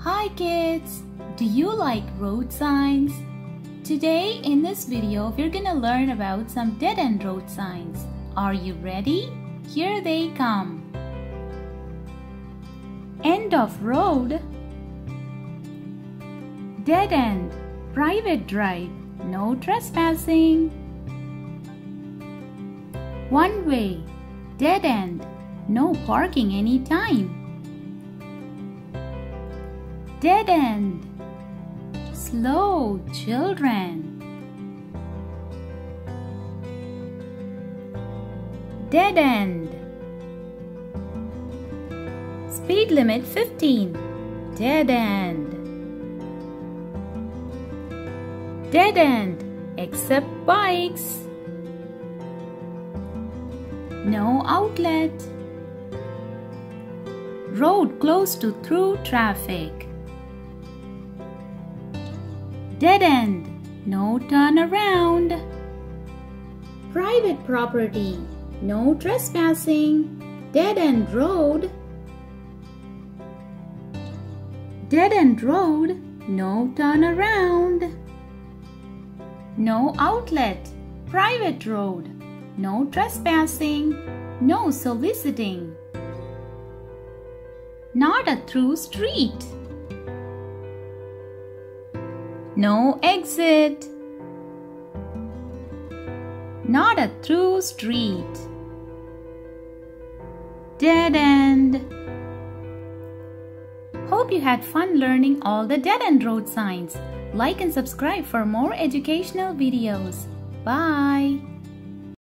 Hi kids! Do you like road signs? Today in this video we're gonna learn about some dead-end road signs. Are you ready? Here they come. End of road Dead end Private drive No trespassing One way Dead end No parking anytime Dead end. Slow, children. Dead end. Speed limit 15. Dead end. Dead end. Except bikes. No outlet. Road close to through traffic. Dead end. No turn around. Private property. No trespassing. Dead end road. Dead end road. No turn around. No outlet. Private road. No trespassing. No soliciting. Not a through street. No exit. Not a through street. Dead end. Hope you had fun learning all the dead end road signs. Like and subscribe for more educational videos. Bye.